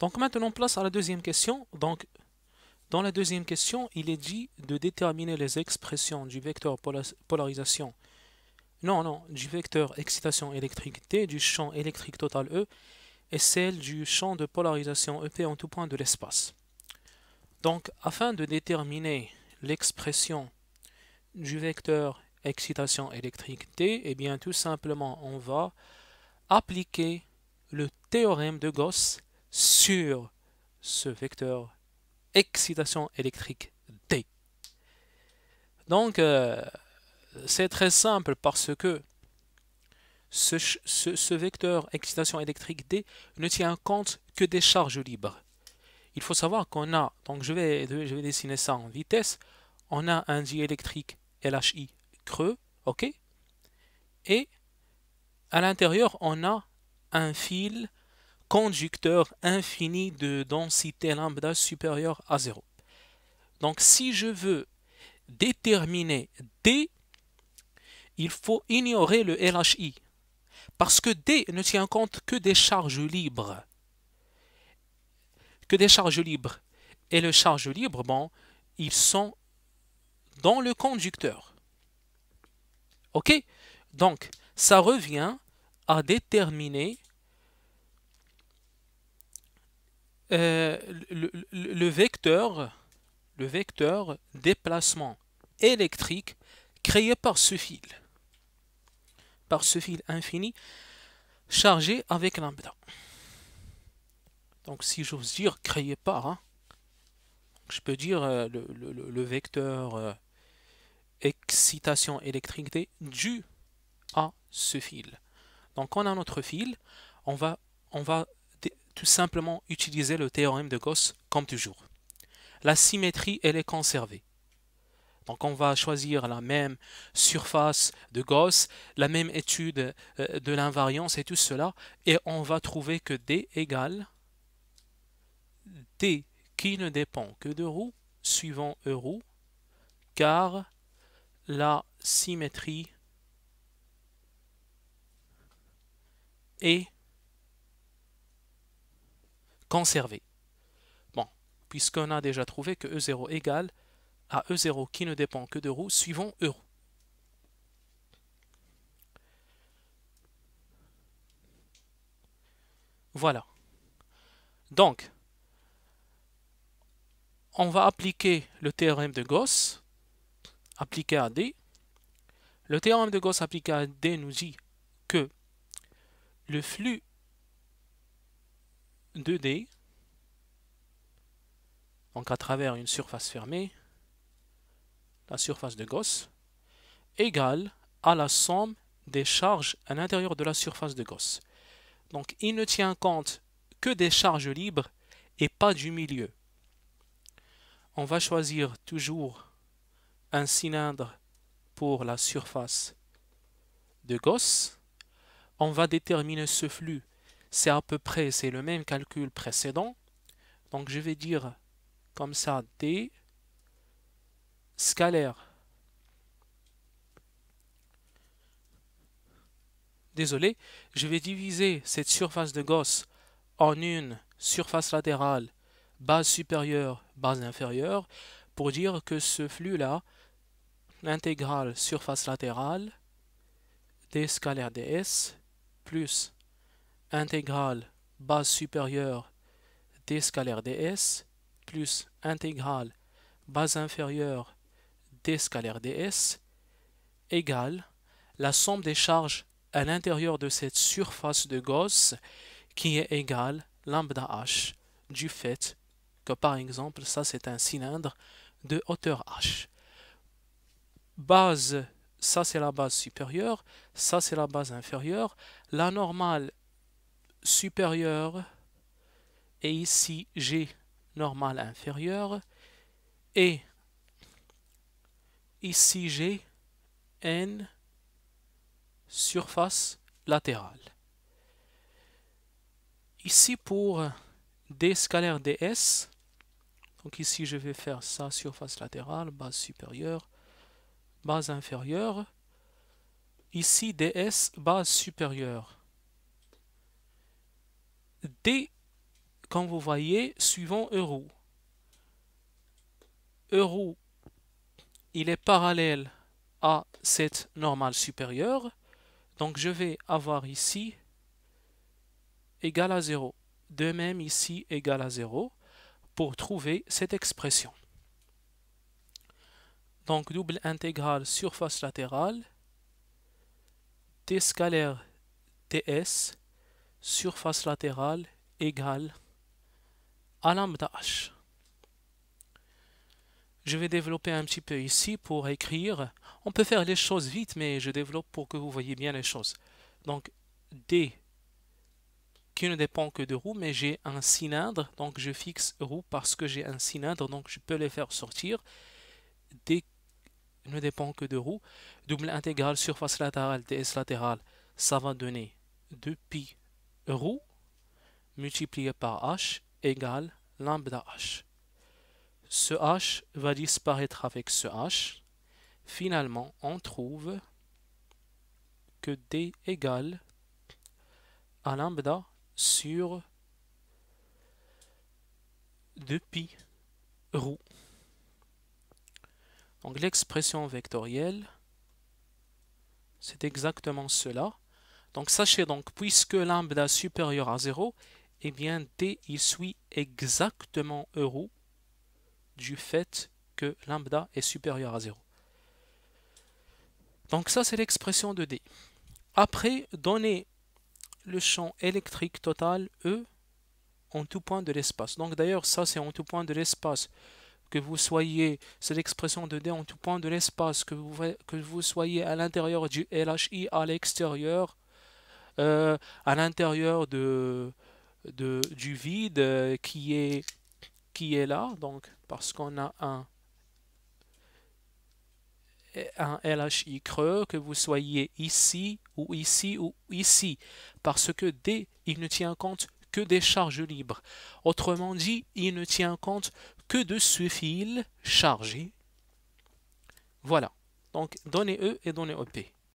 Donc maintenant, place à la deuxième question. Donc, dans la deuxième question, il est dit de déterminer les expressions du vecteur polarisation, non, non, du vecteur excitation électrique T du champ électrique total E et celle du champ de polarisation EP en tout point de l'espace. Donc, afin de déterminer l'expression du vecteur excitation électrique T, eh bien, tout simplement, on va appliquer le théorème de Gauss sur ce vecteur excitation électrique T. Donc, euh, c'est très simple parce que ce, vecteur excitation électrique D ne tient compte que des charges libres. Il faut savoir qu'on a, donc je vais, je vais dessiner ça en vitesse, on a un diélectrique LHI creux, ok? Et à l'intérieur, on a un fil conducteur infini de densité lambda supérieure à 0. Donc si je veux déterminer D, il faut ignorer le LHI. Parce que D ne tient compte que des charges libres. Que des charges libres. Et les charges libres, bon, ils sont dans le conducteur. OK? Donc, ça revient à déterminer euh, le, vecteur, le vecteur déplacement électrique créé par ce fil. Par ce fil infini chargé avec lambda. Donc si j'ose dire créé par, hein, je peux dire euh, le, vecteur euh, excitation électrique dû à ce fil. Donc on a notre fil, on va, on va tout simplement utiliser le théorème de Gauss comme toujours. La symétrie, elle est conservée. Donc on va choisir la même surface de Gauss, la même étude euh, de l'invariance et tout cela, et on va trouver que D égale D qui ne dépend que de roue suivant E car la symétrie est conservée. Bon, puisqu'on a déjà trouvé que E0 égale à E0 qui ne dépend que de roue suivant E roue. Voilà. Donc, on va appliquer le théorème de Gauss appliqué à D. Le théorème de Gauss appliqué à D nous dit que le flux de D, donc à travers une surface fermée, la surface de Gauss, égale à la somme des charges à l'intérieur de la surface de Gauss. Donc il ne tient compte que des charges libres et pas du milieu. On va choisir toujours un cylindre pour la surface de Gauss. On va déterminer ce flux. C'est à peu près, c'est le même calcul précédent. Donc je vais dire comme ça D scalaire. Désolé, je vais diviser cette surface de Gauss en une surface latérale, base supérieure, base inférieure, pour dire que ce flux-là, l'intégrale surface latérale, d scalaire ds, plus intégrale base supérieure, d scalaire ds, plus intégrale base inférieure, d scalaire ds égale la somme des charges à l'intérieur de cette surface de Gauss qui est égale lambda h du fait que par exemple ça c'est un cylindre de hauteur h. Base, ça c'est la base supérieure, ça c'est la base inférieure, la normale supérieure et ici G normale inférieure et ici j'ai n surface latérale. Ici pour d scalaire ds, donc ici je vais faire ça surface latérale, base supérieure, base inférieure. Ici ds, base supérieure. D comme vous voyez, suivant euro. Euro, il est parallèle à cette normale supérieure. Donc je vais avoir ici égal à 0. De même ici égal à 0 pour trouver cette expression. Donc double intégrale surface latérale t scalaire ts surface latérale égale à lambda h. Je vais développer un petit peu ici pour écrire. On peut faire les choses vite, mais je développe pour que vous voyez bien les choses. Donc, D qui ne dépend que de roue, mais j'ai un cylindre, donc je fixe roue parce que j'ai un cylindre, donc je peux les faire sortir. D ne dépend que de roue. Double intégrale surface latérale, ds latérale, ça va donner 2pi roue multiplié par h égale lambda h. Ce h va disparaître avec ce h. Finalement, on trouve que d égale à lambda sur 2pi roue. Donc l'expression vectorielle, c'est exactement cela. Donc sachez donc, puisque lambda supérieur à 0, eh bien d il suit exactement euro du fait que lambda est supérieur à 0. Donc ça c'est l'expression de d. Après, donnez le champ électrique total E en tout point de l'espace. Donc d'ailleurs ça c'est en tout point de l'espace que vous soyez, c'est l'expression de D en tout point de l'espace, que vous, que vous soyez à l'intérieur du LHI, à l'extérieur, euh, à l'intérieur du vide euh, qui est, qui est là, donc parce qu'on a un, un LHI creux, que vous soyez ici ou ici ou ici, parce que D, il ne tient compte que des charges libres. Autrement dit, il ne tient compte que de ce fil chargé. Voilà. Donc, donnez E et donnez EP.